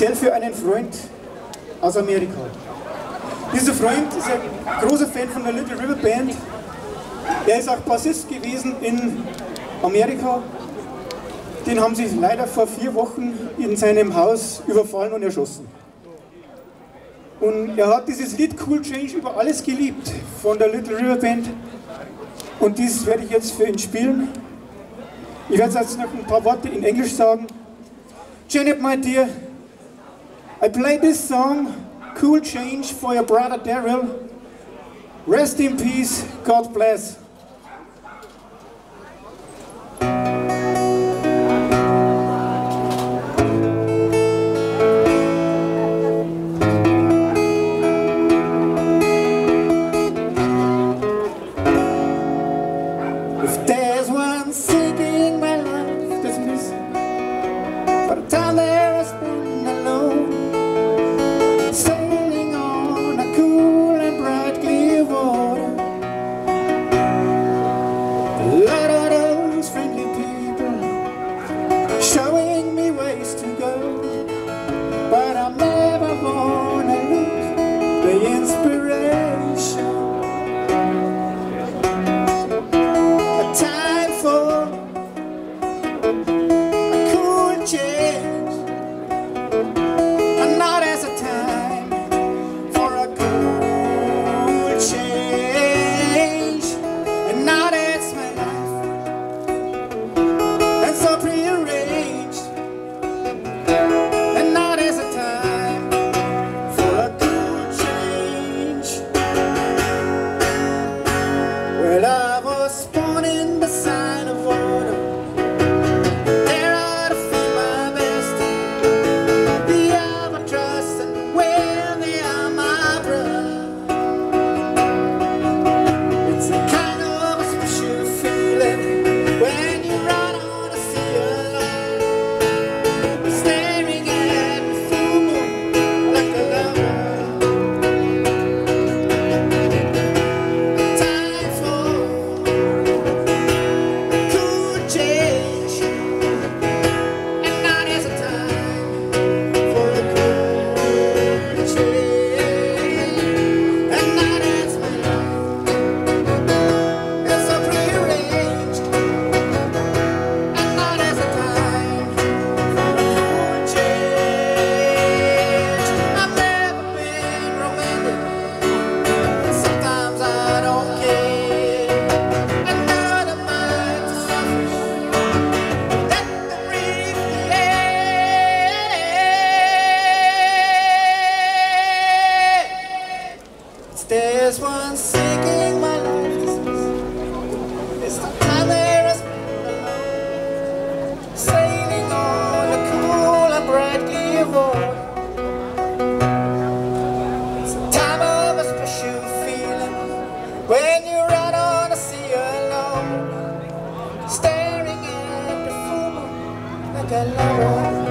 speziell für einen Freund aus Amerika. Dieser Freund ist ein großer Fan von der Little River Band. Er ist auch Bassist gewesen in Amerika. Den haben sie leider vor vier Wochen in seinem Haus überfallen und erschossen. Und er hat dieses Lied Cool Change über alles geliebt von der Little River Band. Und dies werde ich jetzt für ihn spielen. Ich werde jetzt noch ein paar Worte in Englisch sagen. Janet, my dear, I played this song, Cool Change, for your brother Daryl. Rest in peace, God bless. There's one seeking my life. It's the time there Sailing on a cool and. It's the time of a special feeling when you ride on a sea alone, staring at the full moon like a lover.